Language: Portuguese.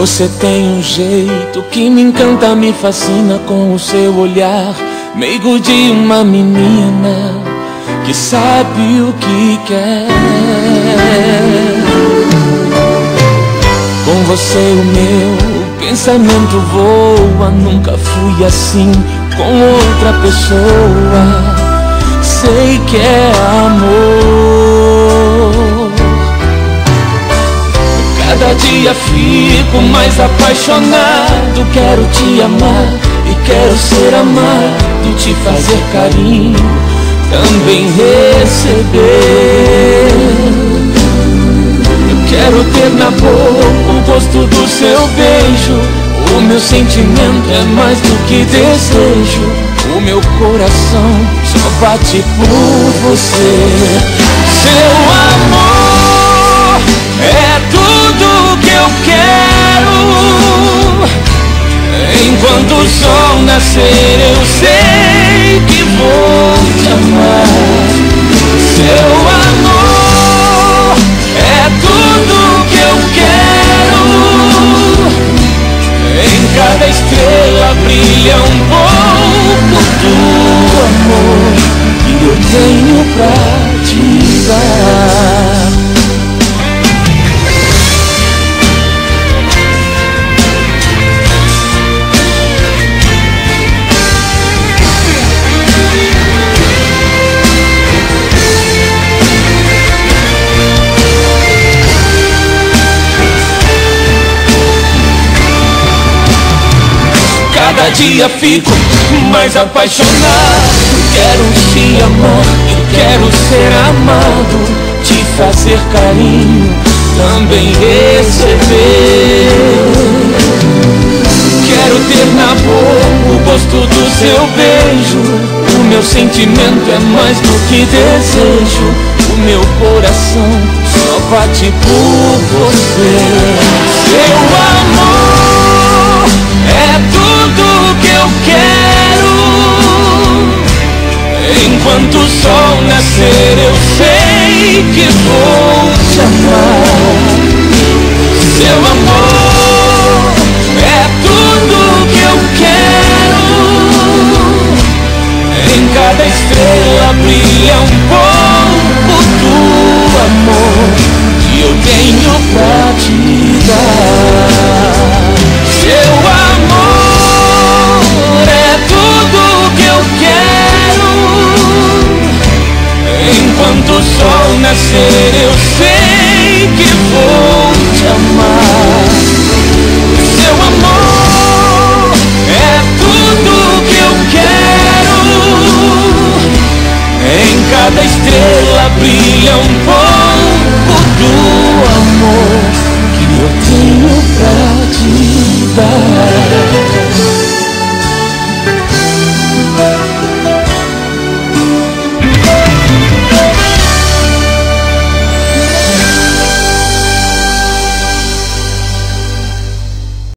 Você tem um jeito que me encanta, me fascina com o seu olhar, meigo de uma menina que sabe o que quer. Com você o meu pensamento voa, nunca fui assim com outra pessoa. Sei que é amor. Cada dia fico mais apaixonado. Quero te amar e quero ser amado, te fazer carinho, também receber. Eu quero ter na boca o gosto do seu beijo. O meu sentimento é mais do que desejo. O meu coração só bate por você. Seu nascer, eu sei que vou te amar. Seu amor é tudo que eu quero. Em cada estrela brilha um pouco do amor que eu tenho pra te dar. Cada dia fico mais apaixonado. Quero te amar, eu quero ser amado, te fazer carinho, também receber. Quero ter na boca o gosto do seu beijo. O meu sentimento é mais do que desejo. O meu coração só bate por você. Enquanto o sol nascer, eu sei que vou te amar. Seu amor é tudo que eu quero. Em cada estrela brilha um pouco quero.